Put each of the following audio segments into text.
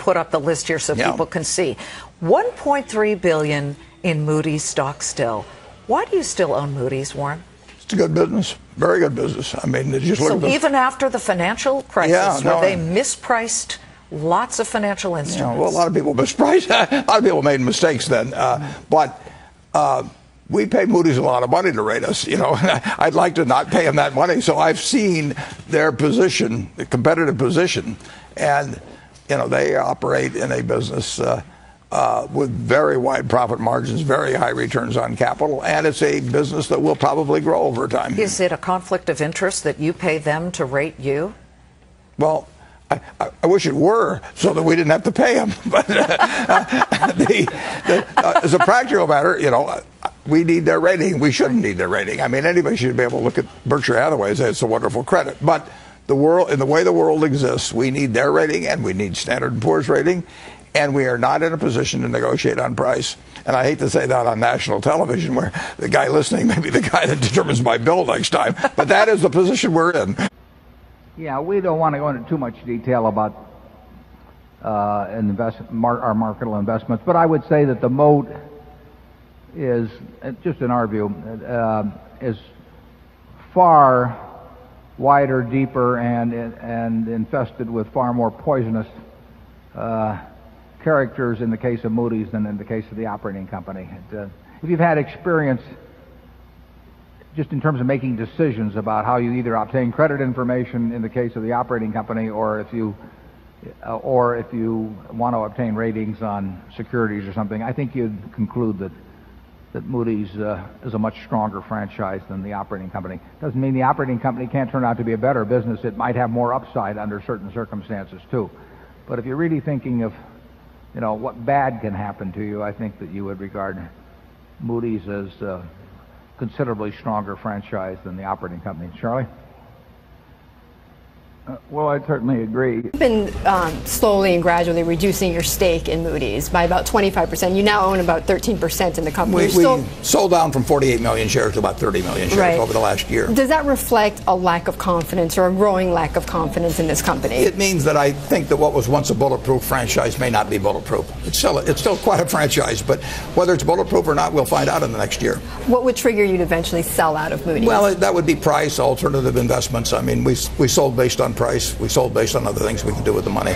put up the list here so Yeah. people can see. 1.3 billion in Moody's stock still. Why do you still own Moody's, Warren? It's a good business, very good business. I mean, just look So even after the financial crisis, Yeah, where no, they I- mispriced lots of financial instruments. well, a lot of people mispriced. a lot of people made mistakes then, uh, but. Uh, we pay Moody's a lot of money to rate us, you know. I'd like to not pay them that money, so I've seen their position, the competitive position, and you know they operate in a business uh, uh, with very wide profit margins, very high returns on capital, and it's a business that will probably grow over time. Is it a conflict of interest that you pay them to rate you? Well, I, I- wish it were so that we didn't have to pay them. But uh, the, the, uh, as a practical matter, you know, we need their rating. We shouldn't need their rating. I mean, anybody should be able to look at Berkshire Hathaway and say it's a wonderful credit. But the world, in the way the world exists, we need their rating and we need Standard and Poor's rating, and we are not in a position to negotiate on price. And I hate to say that on national television, where the guy listening may be the guy that determines my bill next time. But that is the position we're in. Yeah, we don't want to go into too much detail about uh, invest, mar- our marketable investments, but I would say that the moat is, just in our view, uh, is far wider, deeper, and and infested with far more poisonous uh, characters in the case of Moody's than in the case of the operating company. It, uh, if you've had experience just in terms of making decisions about how you either obtain credit information in the case of the operating company or if you uh, or if you want to obtain ratings on securities or something, I think you'd conclude that that Moody's uh, is a much stronger franchise than the operating company. Doesn't mean the operating company can't turn out to be a better business. It might have more upside under certain circumstances too. But if you're really thinking of, you know, what bad can happen to you, I think that you would regard Moody's as a considerably stronger franchise than the operating company. Charlie? Uh, well, I certainly agree. You've been um, slowly and gradually reducing your stake in Moody's by about 25%. You now own about 13% in the company. We, we still- sold down from 48 million shares to about 30 million shares Right. over the last year. Does that reflect a lack of confidence or a growing lack of confidence in this company? It means that I think that what was once a bulletproof franchise may not be bulletproof. It's still it's still quite a franchise, but whether it's bulletproof or not, we'll find out in the next year. what would trigger you to eventually sell out of Moody's? Well, that would be price, alternative investments. I mean, we we sold based on price. We sold based on other things we can do with the money.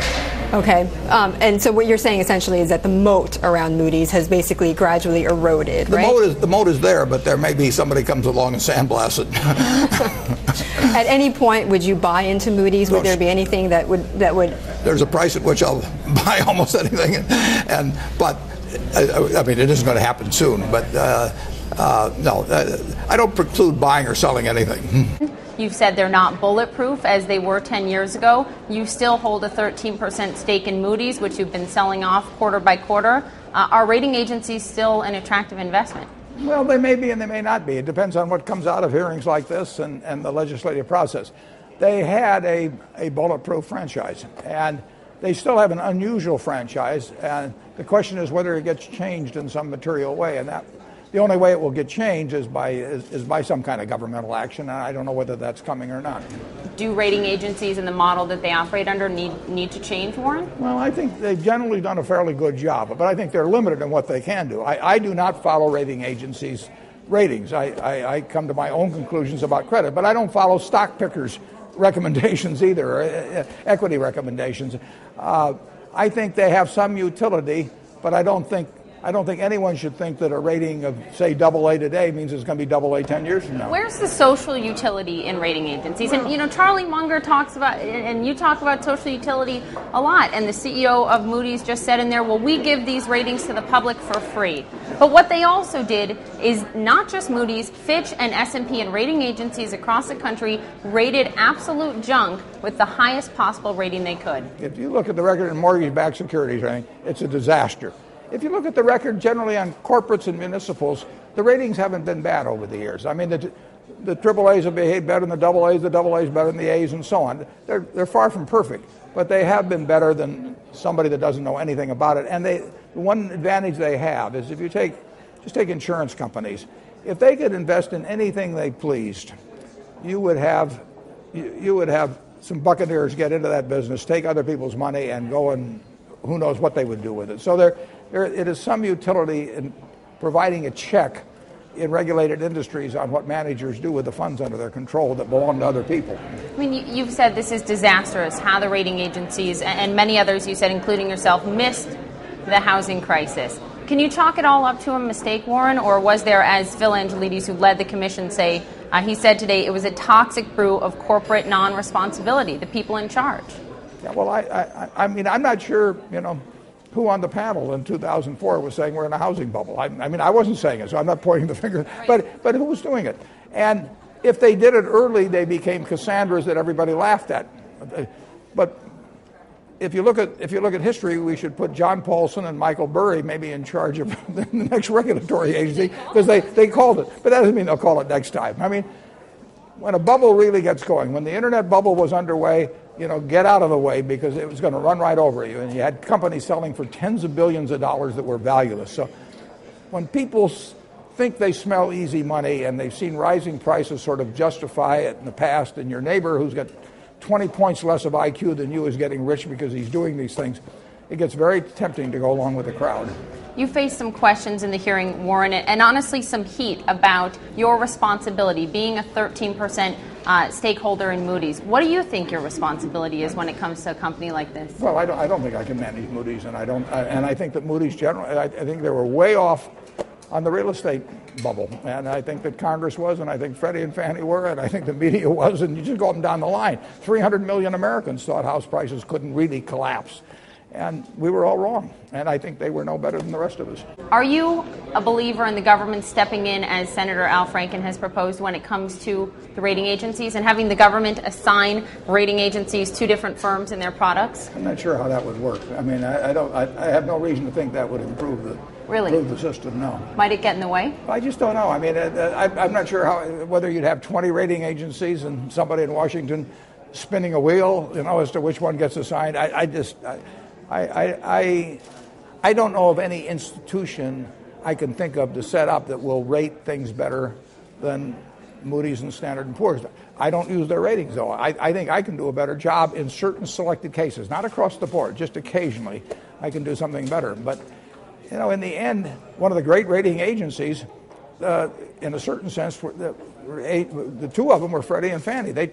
okay. Um, and so what you're saying essentially is that the moat around Moody's has basically gradually eroded, The right? moat is the moat is there, but there may be somebody comes along and sandblasts it. At any point, would you buy into Moody's? Would there be anything that would that would there's a price at which I'll buy almost anything, and, but I, I mean it isn't going to happen soon. But uh, uh, no, uh, I don't preclude buying or selling anything. You've said they're not bulletproof as they were 10 years ago. You still hold a 13% stake in Moody's, which you've been selling off quarter by quarter. Uh, are rating agencies still an attractive investment? Well, they may be and they may not be. It depends on what comes out of hearings like this and, and the legislative process. They had a, a bulletproof franchise, and they still have an unusual franchise. And the question is whether it gets changed in some material way. And that the only way it will get changed is by is, is by some kind of governmental action. And I don't know whether that's coming or not. Do rating agencies and the model that they operate under need, need to change, Warren? Well, I think they've generally done a fairly good job, but I think they're limited in what they can do. I, I do not follow rating agencies' ratings. I, I, I come to my own conclusions about credit, but I don't follow stock pickers' recommendations either, or uh, equity recommendations. Uh, I think they have some utility, but I don't think I don't think anyone should think that a rating of say double A today means it's going to be double A 10 years from now. Where's the social utility in rating agencies? And you know, Charlie Munger talks about, and you talk about social utility a lot. And the CEO of Moody's just said in there, "Well, we give these ratings to the public for free." But what they also did is not just Moody's, Fitch, and S&P, and rating agencies across the country rated absolute junk with the highest possible rating they could. If you look at the record in mortgage-backed securities rating, it's a disaster. If you look at the record generally on corporates and municipals, the ratings haven't been bad over the years. I mean, the, the triple A's have behaved better than the double A's, the double A's better than the A's, and so on. They're, they're far from perfect, but they have been better than somebody that doesn't know anything about it. And they, the one advantage they have is if you take, just take insurance companies, if they could invest in anything they pleased, you would have, you, you would have some buccaneers get into that business, take other people's money, and go and who knows what they would do with it. So there, there it is some utility in providing a check in regulated industries on what managers do with the funds under their control that belong to other people. I mean, you- you've said this is disastrous, how the rating agencies and many others you said, including yourself, missed the housing crisis. Can you chalk it all up to a mistake, Warren, or was there, as Phil Angelides, who led the commission, say, uh, he said today, it was a toxic brew of corporate non-responsibility, the people in charge? Yeah, well, I, I, I mean, I'm not sure, you know, who on the panel in 2004 was saying we're in a housing bubble. I, I mean, I wasn't saying it, so I'm not pointing the finger. But, but who was doing it? And if they did it early, they became Cassandras that everybody laughed at. But if you look at if you look at history, we should put John Paulson and Michael Burry maybe in charge of the next regulatory agency because they, they called it. But that doesn't mean they'll call it next time. I mean, when a bubble really gets going, when the internet bubble was underway, you know, get out of the way because it was going to run right over you. And you had companies selling for tens of billions of dollars that were valueless. So when people think they smell easy money and they've seen rising prices sort of justify it in the past, and your neighbor who's got 20 points less of IQ than you is getting rich because he's doing these things, it gets very tempting to go along with the crowd. You faced some questions in the hearing, Warren, and honestly some heat about your responsibility being a 13% uh, stakeholder in Moody's. What do you think your responsibility is when it comes to a company like this? Well, I don't, I don't think I can manage Moody's, and I don't, I, and I think that Moody's generally, I, I think they were way off on the real estate bubble, and I think that Congress was, and I think Freddie and Fannie were, and I think the media was, and you just go up and down the line. 300 million Americans thought house prices couldn't really collapse, and we were all wrong, and I think they were no better than the rest of us. Are you a believer in the government stepping in as Senator Al Franken has proposed when it comes to the rating agencies and having the government assign rating agencies to different firms and their products? I'm not sure how that would work. I mean, I, I don't, I, I have no reason to think that would improve the Really? improve the system. No. Might it get in the way? I just don't know. I mean, uh, I, I'm not sure how whether you'd have 20 rating agencies and somebody in Washington spinning a wheel, you know, as to which one gets assigned. I, I just, I, I, I, I don't know of any institution I can think of to set up that will rate things better than Moody's and Standard and Poor's. I don't use their ratings though. I, I think I can do a better job in certain selected cases, not across the board. Just occasionally, I can do something better. But you know, in the end, one of the great rating agencies, uh, in a certain sense, the, the two of them were Freddie and Fannie. They,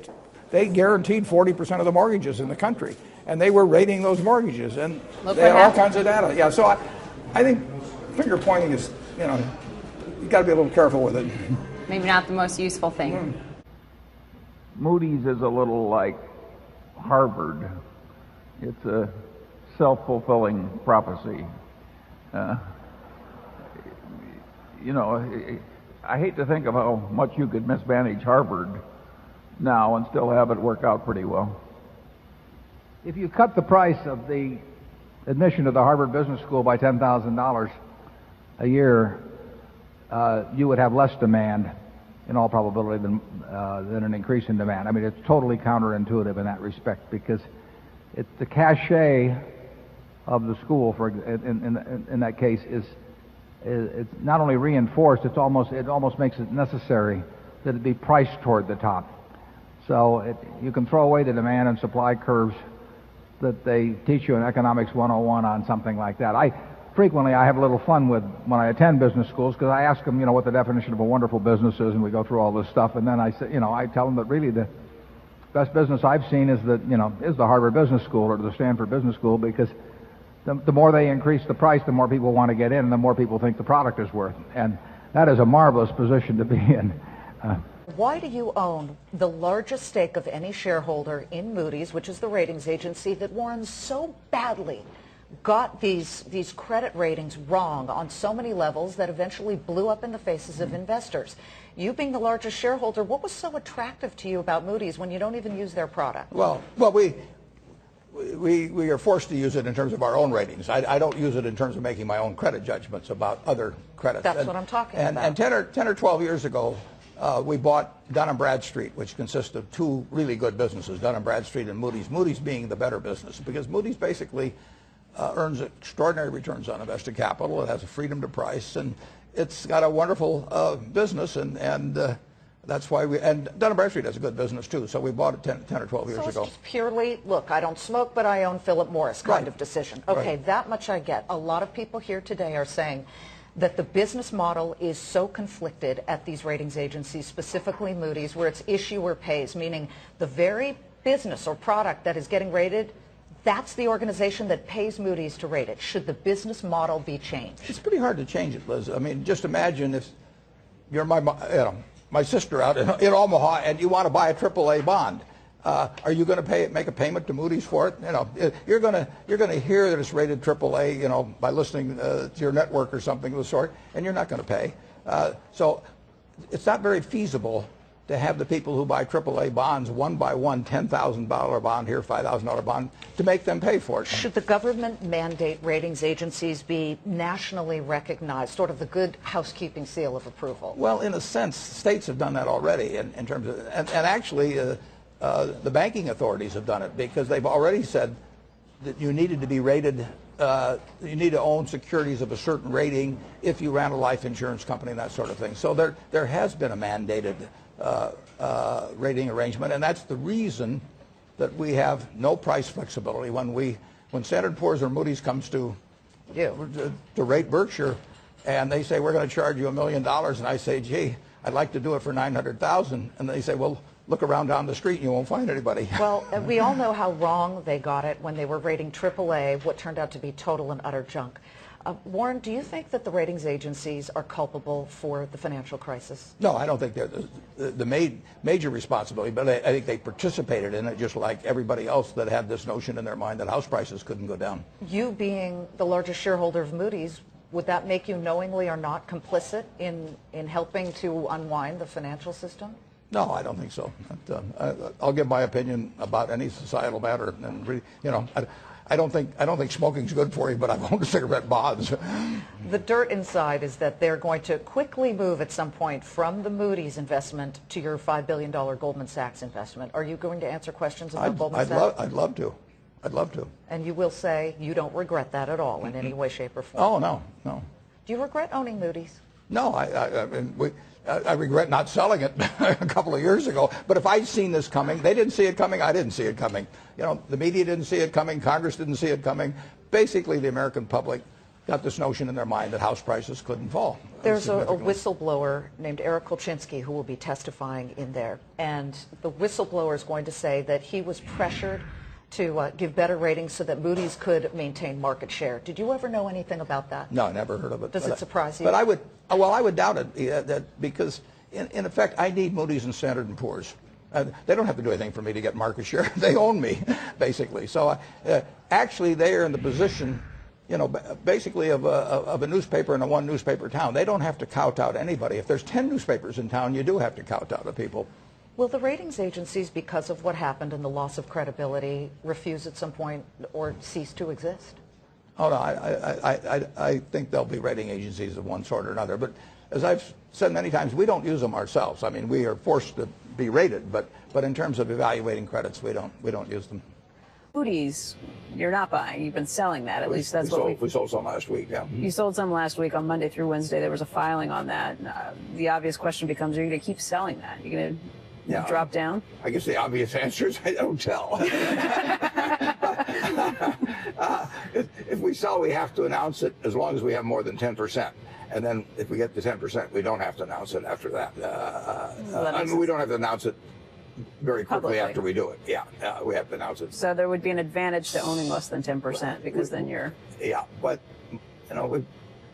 they guaranteed 40% of the mortgages in the country, and they were rating those mortgages, and Look they had all kinds of data. Yeah, so I, I think finger pointing is, you know, you got to be a little careful with it. Maybe not the most useful thing. Moody's is a little like Harvard. It's a self-fulfilling prophecy. Uh, you know, I hate to think of how much you could mismanage Harvard now and still have it work out pretty well. If you cut the price of the admission to the Harvard Business School by $10,000 a year, uh, you would have less demand, in all probability, than, uh, than an increase in demand. I mean, it's totally counterintuitive in that respect because it, the cachet of the school, for in, in, in, in that case, is, is it's not only reinforced, it's almost, it almost makes it necessary that it be priced toward the top. So you can throw away the demand and supply curves that they teach you in Economics 101 on something like that. I frequently I have a little fun with when I attend business schools because I ask them, you know, what the definition of a wonderful business is, and we go through all this stuff, and then I say, you know, I tell them that really the best business I've seen is that, you know, is the Harvard Business School or the Stanford Business School because the, the more they increase the price, the more people want to get in, and the more people think the product is worth. And that is a marvelous position to be in. Uh, Why do you own the largest stake of any shareholder in Moody's, which is the ratings agency that Warren so badly got these these credit ratings wrong on so many levels that eventually blew up in the faces of investors? You being the largest shareholder, what was so attractive to you about Moody's when you don't even use their product? Well, well, we, we, we are forced to use it in terms of our own ratings. I, I don't use it in terms of making my own credit judgments about other credits. That's And- what I'm talking and, about. And 10 or, 10 or 12 years ago, uh, we bought Dun & Bradstreet, which consists of two really good businesses, Dun & Bradstreet and Moody's. Moody's being the better business because Moody's basically uh, earns extraordinary returns on invested capital. It has a freedom to price, and it's got a wonderful uh, business. And, and uh, That's why we, and Dun & Bradstreet does a good business too, so we bought it 10, 10 or 12 years So it's ago. just purely, look, I don't smoke, but I own Philip Morris kind Right. of decision. Okay, Right. that much I get. A lot of people here today are saying that the business model is so conflicted at these ratings agencies, specifically Moody's, where it's issuer pays, meaning the very business or product that is getting rated, that's the organization that pays Moody's to rate it. Should the business model be changed? It's pretty hard to change it, Liz. I mean, just imagine if you're my, you know, my sister out in, in Omaha and you want to buy a AAA bond. Uh, are you going to pay make a payment to Moody's for it? You know, you're going to you're going to hear that it's rated AAA, you know, by listening uh, to your network or something of the sort, and you're not going to pay. Uh, so it's not very feasible to have the people who buy AAA bonds one by one, ten thousand dollar bond here, five thousand dollar bond, to make them pay for it. Should the government mandate ratings agencies be nationally recognized, sort of the good housekeeping seal of approval? Well, in a sense, states have done that already in, in terms of, and, and actually, uh, uh, the banking authorities have done it because they've already said that you needed to be rated, uh, you need to own securities of a certain rating if you ran a life insurance company and that sort of thing. So there, there has been a mandated uh, uh, rating arrangement, and that's the reason that we have no price flexibility when we, when Standard Poor's or Moody's comes to You. to, to rate Berkshire, and they say we're going to charge you a million dollars, and I say, gee, I'd like to do it for nine hundred thousand, and they say, well, look around down the street, and you won't find anybody. Well, we all know how wrong they got it when they were rating AAA, what turned out to be total and utter junk. Uh, Warren, do you think that the ratings agencies are culpable for the financial crisis? no, I don't think they're the, the, the ma- major responsibility, but I, I think they participated in it just like everybody else that had this notion in their mind that house prices couldn't go down. You being the largest shareholder of Moody's, would that make you knowingly or not complicit in, in helping to unwind the financial system? No, I don't think so. But, uh, I, I'll give my opinion about any societal matter, and re, you know, I, I don't think I don't think smoking's good for you, but I've owned cigarette bonds. The dirt inside is that they're going to quickly move at some point from the Moody's investment to your $5 billion Goldman Sachs investment. Are you going to answer questions about I'd, Goldman I'd, Sachs? love, I'd love to. I'd love to. And you will say you don't regret that at all in any way, shape, or form. Oh no, no, Do you regret owning Moody's? No. I, I, I mean, we, I, regret not selling it a couple of years ago. But if I'd seen this coming, they didn't see it coming. I didn't see it coming. You know, the media didn't see it coming. Congress didn't see it coming. Basically, the American public got this notion in their mind that house prices couldn't fall. There's a, a whistleblower named Eric Kolchinsky who will be testifying in there. And the whistleblower is going to say that he was pressured to uh, give better ratings so that Moody's could maintain market share. Did you ever know anything about that? No, I never heard of it. Does But it surprise you? But I would, uh, well, I would doubt it yeah, that because, in, in effect, I need Moody's and Standard and Poor's. Uh, they don't have to do anything for me to get market share. they own me, basically. So uh, uh, actually, they are in the position, you know, basically of a, of a newspaper in a one newspaper town. They don't have to kowtow to anybody. If there's 10 newspapers in town, you do have to kowtow to people. Will the ratings agencies, because of what happened and the loss of credibility, refuse at some point or cease to exist? Oh, no, I, I, I, I, I think there'll be rating agencies of one sort or another. But as I've said many times, we don't use them ourselves. I mean, we are forced to be rated, but, but in terms of evaluating credits, we don't, we don't use them. Moody's, you're not buying. You've been selling that. At least that's we what sold, we. we sold some last week, yeah. You sold some last week on Monday through Wednesday. There was a filing on that. Uh, the obvious question becomes: Are you going to keep selling that? You're going to Yeah. drop down? I guess the obvious answer is I don't tell. Uh, if, if we sell, we have to announce it as long as we have more than 10%. And then if we get to 10%, we don't have to announce it after that. Uh, that I mean, we don't have to announce it very quickly Publicly. after we do it. Yeah, uh, we have to announce it. So there would be an advantage to owning less than 10% because then you're. Yeah, but you know we've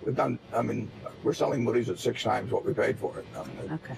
we've done. I mean, we're selling Moody's at six times what we paid for it. Um, Okay.